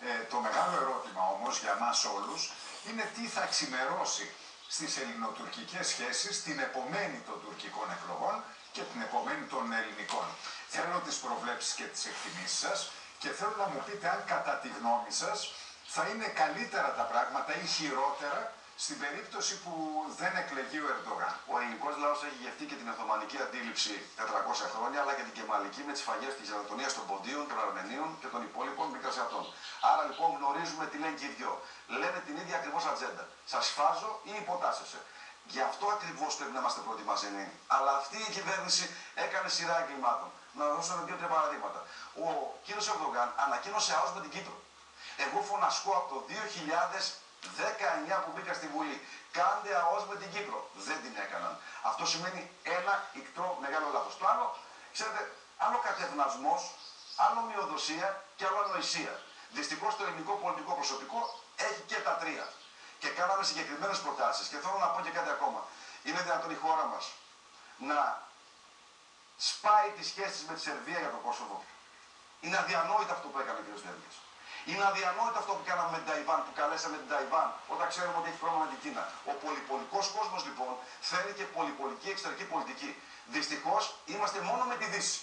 Ε, το μεγάλο ερώτημα όμως για μας όλους είναι τι θα ξημερώσει στις ελληνοτουρκικές σχέσεις την επομένη των τουρκικών εκλογών και την επομένη των ελληνικών. Θέλω τις προβλέψεις και τις εκτιμήσεις σας και θέλω να μου πείτε αν κατά τη γνώμη σας θα είναι καλύτερα τα πράγματα ή χειρότερα στην περίπτωση που δεν εκλεγεί ο Ερντογάν. Ο ελληνικός λαός έχει γευτεί και την Οθωμανική αντίληψη 400 χρόνια, αλλά και την Κεμαλική με τις φαγές της γενοκτονία των Ποντίων, των Αρμενίων και των υπόλοιπων μικρασιατών. Άρα λοιπόν γνωρίζουμε τι λένε και οι δυο. Λένε την ίδια ακριβώς ατζέντα. Σας φάζω ή υποτάσσεσαι. Γι' αυτό ακριβώς πρέπει να είμαστε προετοιμασμένοι. Αλλά αυτή η κυβέρνηση έκανε σειρά εγκλημάτων. Να δώσω δύο-τρία παραδείγματα. Ο κύριος Ερντογάν ανακοίνωσε αό με την Κύπρο. Εγώ φωνασκώ από το 19 που μπήκα στη Βουλή. Κάντε ΑΟΣ με την Κύπρο. Δεν την έκαναν. Αυτό σημαίνει ένα ικτρό μεγάλο λάθος. Το άλλο, ξέρετε, άλλο κατευνασμός, άλλο μειοδοσία και άλλο ανοησία. Δυστυχώς το ελληνικό πολιτικό προσωπικό έχει και τα τρία. Και κάναμε συγκεκριμένες προτάσεις. Και θέλω να πω και κάτι ακόμα. Είναι δυνατόν η χώρα μας να σπάει τις σχέσεις με τη Σερβία για το Κόσοβο. Είναι αδιανόητο αυτό που έκανε ο κ. Δέλγης. Είναι αδιανόητο αυτό που κάναμε με την Ταϊβάν, που καλέσαμε την Ταϊβάν όταν ξέρουμε ότι έχει πρόβλημα με την Κίνα. Ο πολυπολικός κόσμος λοιπόν θέλει και πολυπολική εξωτερική πολιτική. Δυστυχώς είμαστε μόνο με τη Δύση.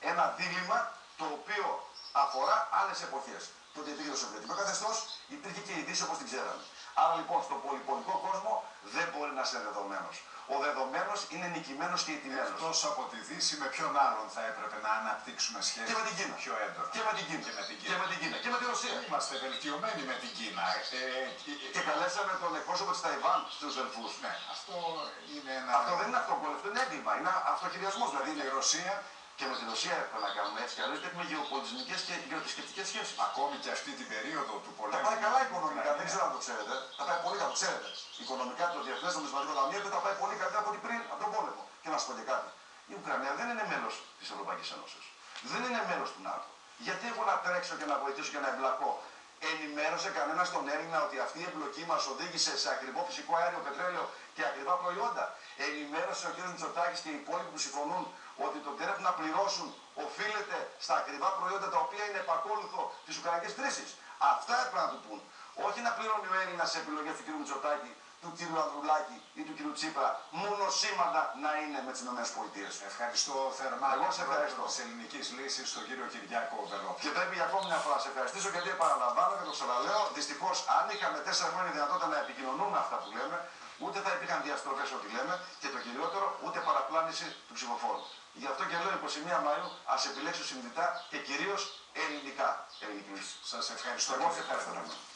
Ένα δίλημα το οποίο αφορά άλλες εποχές. Τότε υπήρχε το Σοβιετικό καθεστώς, υπήρχε και η Δύση όπως την ξέραμε. Άρα λοιπόν στον πολυπολικό κόσμο δεν μπορεί να είσαι δεδομένος. Ο δεδομένος είναι νικημένος και ηττημένος. Εκτός από τη Δύση, με ποιον άλλον θα έπρεπε να αναπτύξουμε σχέση και με την Κίνα. πιο έντονα; Και με την Κίνα. Και με την Κίνα. Και με την Κίνα. Και με τη Ρωσία. Είμαστε βελτιωμένοι με την Κίνα. Ε, και καλέσαμε τον εκπρόσωπο της Ταϊβάν στους Δελφούς. Ναι, αυτό είναι ένα. Αυτό δεν είναι αυτοπόλεμο, αυτό είναι έγκλημα. Είναι αυτοχειριασμό. Δηλαδή η Ρωσία και με τη Ρωσία πρέπει να κάνουμε έτσι κι αλλιώς έχουμε γεωπολιτισμικές και γεωθρησκευτικέ σχέσεις. Ακόμη και αυτή την περίοδο του πολέμου. Θα πάει καλά οικονομικά, δεν ξέρω αν το ξέρετε. Θα πάει πολύ καλά, το ξέρετε. Οικονομικά το Διεθνές Νομισματικό Ταμείο θα πάει πολύ καλύτερα από ό,τι πριν από τον πόλεμο. Και να σου πω και κάτι. Η Ουκρανία δεν είναι μέλος της Ευρωπαϊκής Ένωσης. Δεν είναι μέλος του ΝΑΤΟ. Γιατί εγώ να τρέξω και να βοηθήσω και να εμπλακώ; Ενημέρωσε κανένας τον Έλληνα ότι αυτή η εμπλοκή μας οδήγησε σε ακριβό φυσικό αέριο, πετρέλαιο και ακριβά προϊόντα. Ενημέρωσε ο κ. Μητσοτάκης και οι υπόλοιποι που συμφωνούν ότι το τι να πληρώσουν οφείλεται στα ακριβά προϊόντα τα οποία είναι επακόλουθο της Ουκρανικής κρίσης. Αυτά έπρεπε να του πούν. Όχι να πληρώνει ο Έλληνας σε επιλογές του κ. Μητσοτάκη, του κ. Ανδρουλάκη ή του κ. Τσίπρα, μόνο σήματα να είναι με τις ΗΠΑ. Ευχαριστώ θερμά. Εγώ σε ευχαριστώ. Της ελληνικής λύσης, τον κύριο Κυριάκο Βελό. Και πρέπει για ακόμη μια φορά να σε ευχαριστήσω γιατί επαναλαμβάνω και το ξαναλέω. Δυστυχώς, αν είχαμε τέσσερα χρόνια δυνατότητα να επικοινωνούμε αυτά που λέμε, ούτε θα υπήρχαν διαστροφές ό,τι λέμε και το κυριότερο, ούτε παραπλάνηση του ψηφοφόρου. Γι' αυτό και λέω 21 Μαΐου ας επιλέξω συνειδητά και κυρίως ελληνικά ελληνική Σας ευχαριστώ. Εγώ σε ευχαριστώ.